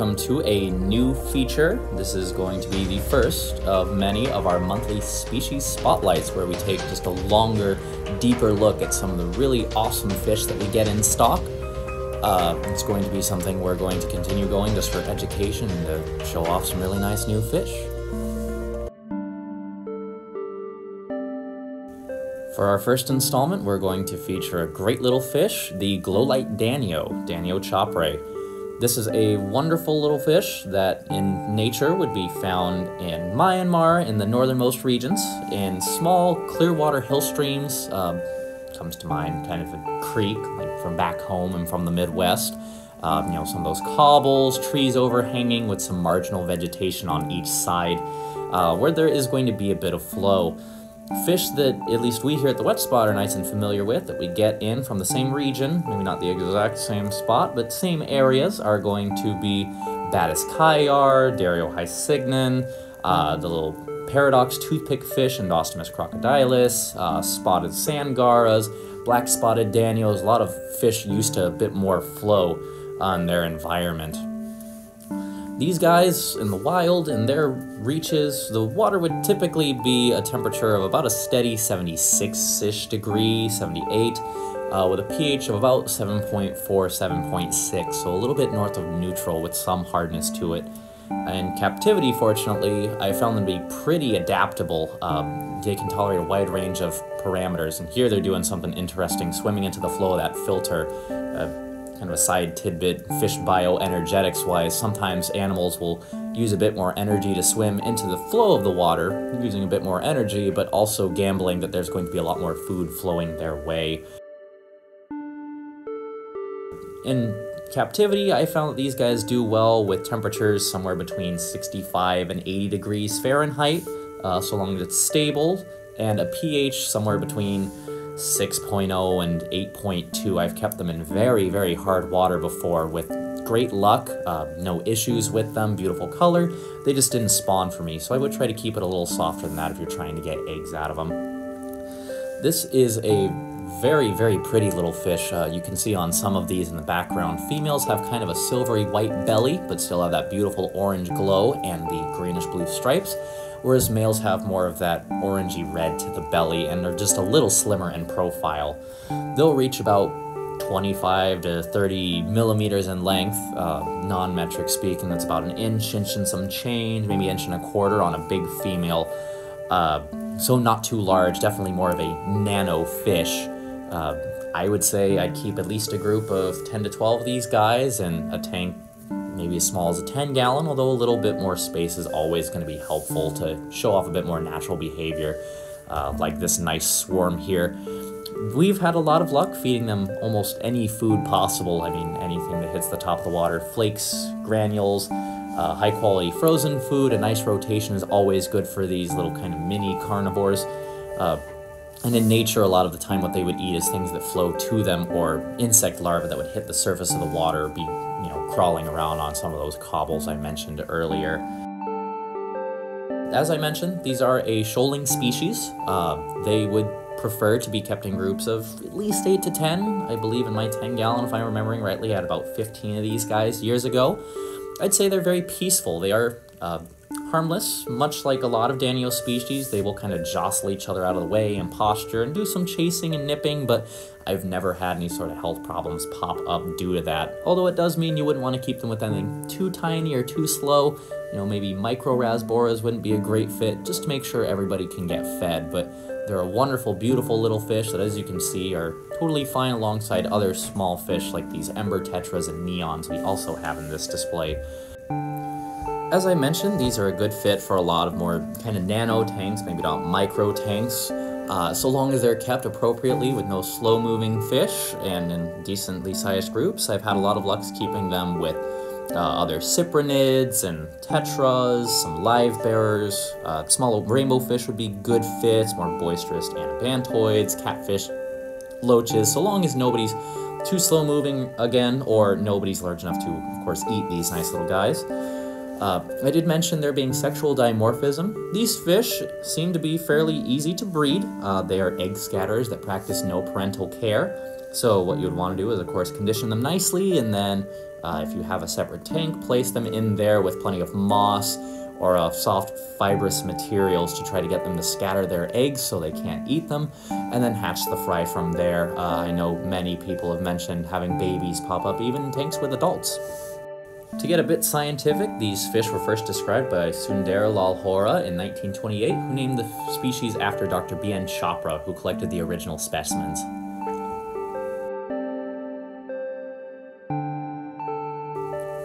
welcome to a new feature. This is going to be the first of many of our monthly species spotlights where we take just a longer, deeper look at some of the really awesome fish that we get in stock. Uh, it's going to be something we're going to continue going just for education and to show off some really nice new fish. For our first installment, we're going to feature a great little fish, the glowlight danio, Danio choprae. This is a wonderful little fish that in nature would be found in Myanmar in the northernmost regions, in small clear water hill streams. Um, comes to mind kind of a creek, like from back home and from the Midwest. Um, you know, some of those cobbles, trees overhanging with some marginal vegetation on each side, uh, where there is going to be a bit of flow. Fish that at least we here at the Wet Spot are nice and familiar with, that we get in from the same region, maybe not the exact same spot, but same areas, are going to be Badis kyar, Dario uh, the little paradox toothpick fish, Indostomus crocodilus, uh, spotted sangaras, black spotted daniels, a lot of fish used to a bit more flow on their environment. These guys in the wild, in their reaches, the water would typically be a temperature of about a steady 76-ish degree, 78, uh, with a pH of about 7.4, 7.6, so a little bit north of neutral with some hardness to it. In captivity, fortunately, I found them to be pretty adaptable. Um, they can tolerate a wide range of parameters, and here they're doing something interesting, swimming into the flow of that filter. Uh, kind of a side tidbit, fish bioenergetics wise, sometimes animals will use a bit more energy to swim into the flow of the water, using a bit more energy, but also gambling that there's going to be a lot more food flowing their way. In captivity, I found that these guys do well with temperatures somewhere between 65 and 80 degrees Fahrenheit, uh, so long as it's stable, and a pH somewhere between 6.0 and 8.2. I've kept them in very, very hard water before with great luck, uh, no issues with them, beautiful color. They just didn't spawn for me, so I would try to keep it a little softer than that if you're trying to get eggs out of them. This is a very, very pretty little fish. Uh, you can see on some of these in the background. Females have kind of a silvery white belly, but still have that beautiful orange glow and the greenish blue stripes whereas males have more of that orangey red to the belly and are just a little slimmer in profile. They'll reach about 25 to 30 millimeters in length, uh, non-metric speaking, that's about an inch, inch and some change, maybe inch and a quarter on a big female. Uh, so not too large, definitely more of a nano fish. Uh, I would say I'd keep at least a group of 10 to 12 of these guys and a tank maybe as small as a 10 gallon, although a little bit more space is always going to be helpful to show off a bit more natural behavior, uh, like this nice swarm here. We've had a lot of luck feeding them almost any food possible. I mean, anything that hits the top of the water. Flakes, granules, uh, high quality frozen food, a nice rotation is always good for these little kind of mini carnivores. Uh, and in nature, a lot of the time, what they would eat is things that flow to them or insect larvae that would hit the surface of the water, be you know crawling around on some of those cobbles I mentioned earlier. As I mentioned, these are a shoaling species. Uh, they would prefer to be kept in groups of at least 8 to 10. I believe in my 10 gallon, if I'm remembering rightly, I had about 15 of these guys years ago. I'd say they're very peaceful. They are uh, harmless, much like a lot of Danio species. They will kind of jostle each other out of the way and posture and do some chasing and nipping, but I've never had any sort of health problems pop up due to that. Although it does mean you wouldn't want to keep them with anything too tiny or too slow. You know, maybe micro rasboras wouldn't be a great fit, just to make sure everybody can get fed. But they're a wonderful, beautiful little fish that, as you can see, are totally fine alongside other small fish like these ember tetras and neons we also have in this display. As I mentioned, these are a good fit for a lot of more kind of nano tanks, maybe not micro tanks, uh, so long as they're kept appropriately with no slow moving fish and in decently sized groups. I've had a lot of luck keeping them with uh, other cyprinids and tetras, some live bearers. Uh, small rainbow fish would be good fits, more boisterous anabantoids, catfish, loaches, so long as nobody's too slow moving again or nobody's large enough to, of course, eat these nice little guys. Uh, I did mention there being sexual dimorphism. These fish seem to be fairly easy to breed. Uh, they are egg scatterers that practice no parental care. So what you would want to do is, of course, condition them nicely and then Uh, if you have a separate tank, place them in there with plenty of moss or of soft fibrous materials to try to get them to scatter their eggs so they can't eat them, and then hatch the fry from there. Uh, I know many people have mentioned having babies pop up even in tanks with adults. To get a bit scientific, these fish were first described by Sundar Lal Hora in 1928, who named the species after Dr. B.N. Chopra, who collected the original specimens.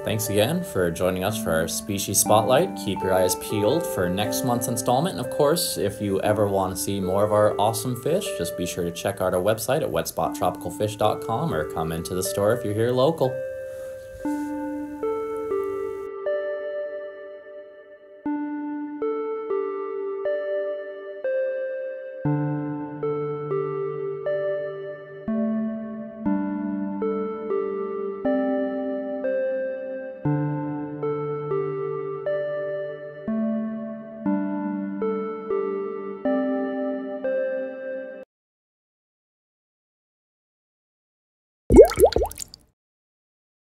Thanks again for joining us for our Species Spotlight. Keep your eyes peeled for next month's installment. And of course, if you ever want to see more of our awesome fish, just be sure to check out our website at wetspottropicalfish.com or come into the store if you're here local.